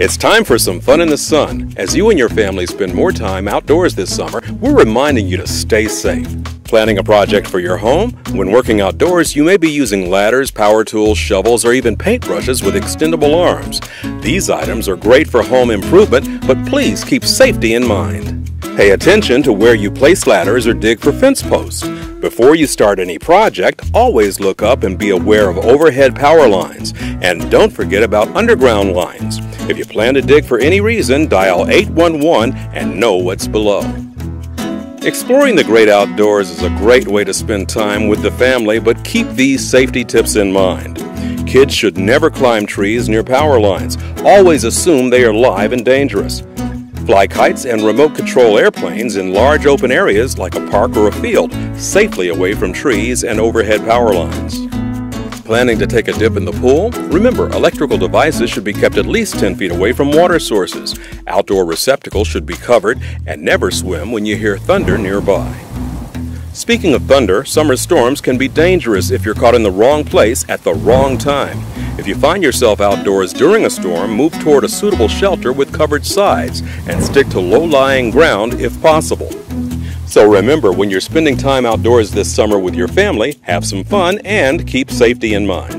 It's time for some fun in the sun. As you and your family spend more time outdoors this summer, we're reminding you to stay safe. Planning a project for your home? When working outdoors, you may be using ladders, power tools, shovels, or even paintbrushes with extendable arms. These items are great for home improvement, but please keep safety in mind. Pay attention to where you place ladders or dig for fence posts. Before you start any project, always look up and be aware of overhead power lines. And don't forget about underground lines. If you plan to dig for any reason, dial 811 and know what's below. Exploring the great outdoors is a great way to spend time with the family, but keep these safety tips in mind. Kids should never climb trees near power lines. Always assume they are live and dangerous. Fly kites and remote control airplanes in large open areas like a park or a field, safely away from trees and overhead power lines. Planning to take a dip in the pool? Remember, electrical devices should be kept at least 10 feet away from water sources. Outdoor receptacles should be covered, and never swim when you hear thunder nearby. Speaking of thunder, summer storms can be dangerous if you're caught in the wrong place at the wrong time. If you find yourself outdoors during a storm, move toward a suitable shelter with covered sides and stick to low lying ground if possible. So remember, when you're spending time outdoors this summer with your family, have some fun and keep safety in mind.